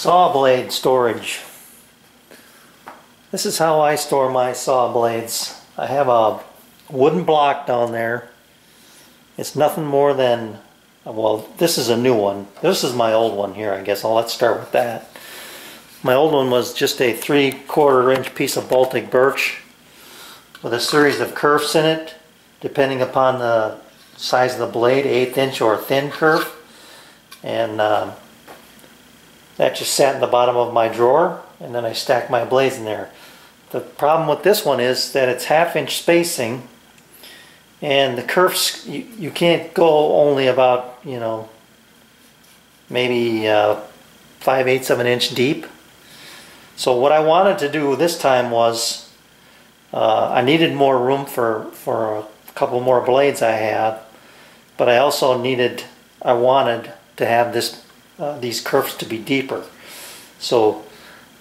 Saw blade storage. This is how I store my saw blades. I have a wooden block down there. It's nothing more than, well, this is a new one. This is my old one here, I guess. Well, let's start with that. My old one was just a three quarter inch piece of Baltic birch with a series of kerfs in it, depending upon the size of the blade, eighth inch or thin kerf. And uh, that just sat in the bottom of my drawer, and then I stacked my blades in there. The problem with this one is that it's half inch spacing, and the kerfs, you, you can't go only about, you know, maybe uh, 5 eighths of an inch deep. So what I wanted to do this time was, uh, I needed more room for, for a couple more blades I had, but I also needed, I wanted to have this uh, these kerfs to be deeper. So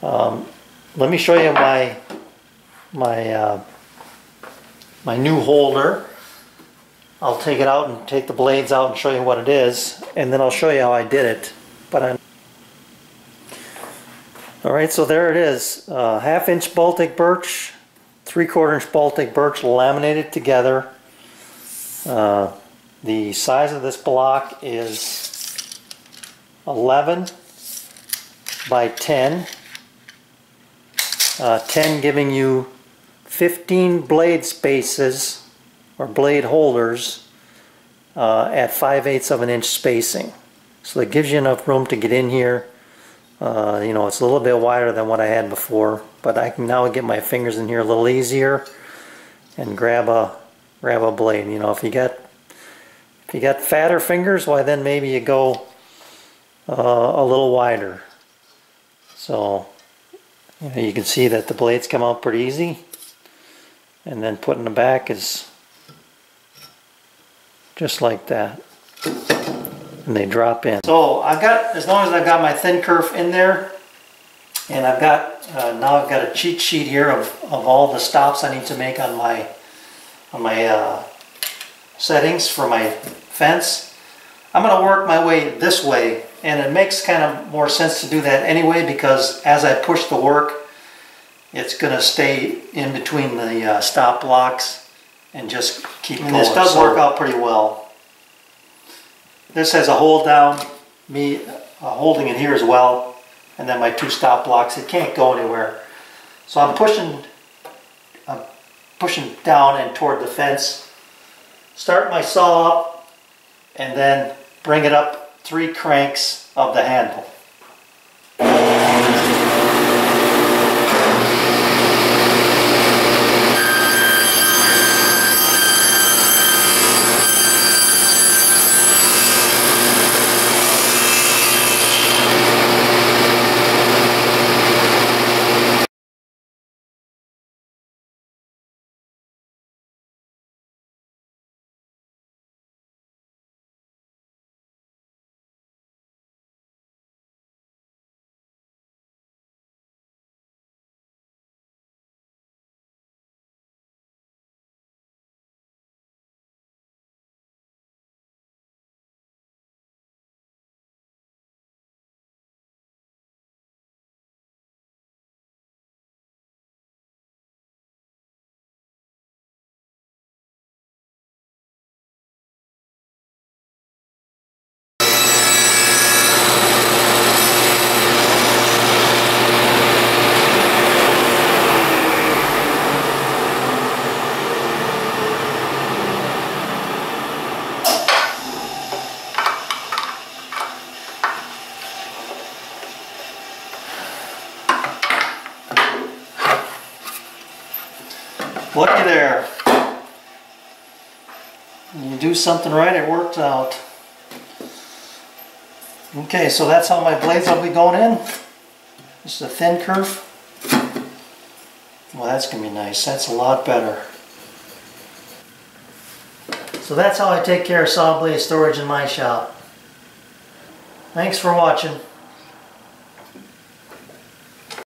um, let me show you my my uh, my new holder. I'll take it out and take the blades out and show you what it is, and then I'll show you how I did it. But I'm all right. So there it is, uh, half inch Baltic birch, three quarter inch Baltic birch laminated together. Uh, the size of this block is 11 by 10. Uh, 10 giving you 15 blade spaces or blade holders uh, at 5 eighths of an inch spacing. So that gives you enough room to get in here. Uh, you know, it's a little bit wider than what I had before, but I can now get my fingers in here a little easier and grab a grab a blade. You know, if you got if you got fatter fingers, why then maybe you go uh, a little wider. So you, know, you can see that the blades come out pretty easy. And then putting the back is just like that. And they drop in. So I've got, as long as I've got my thin kerf in there, and I've got, uh, now I've got a cheat sheet here of, of all the stops I need to make on my, on my uh, settings for my fence. I'm going to work my way this way and it makes kind of more sense to do that anyway because as I push the work it's going to stay in between the uh, stop blocks and just keep and going. this does so, work out pretty well. This has a hold down, me uh, holding it here as well and then my two stop blocks. It can't go anywhere. So I'm pushing, I'm pushing down and toward the fence. Start my saw up and then bring it up three cranks of the handle. Looky there. When you do something right, it works out. Okay, so that's how my blades will be going in. This is a thin kerf. Well, that's going to be nice. That's a lot better. So that's how I take care of saw blade storage in my shop. Thanks for watching.